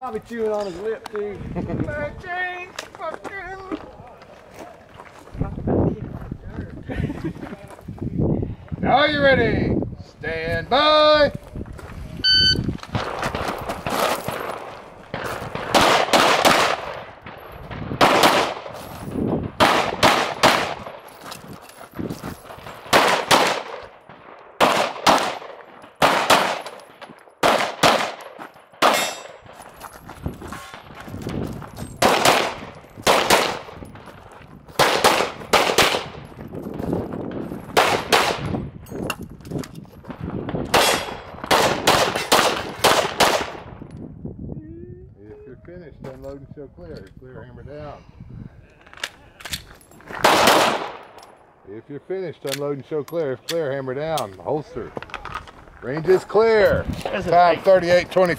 I'll be chewing on his lip too. Now you ready? Stand by. If you're finished, unload and show clear. Clear, hammer down. If you're finished, unload and show clear. If clear, hammer down. Holster. Range is clear. Time 38.25.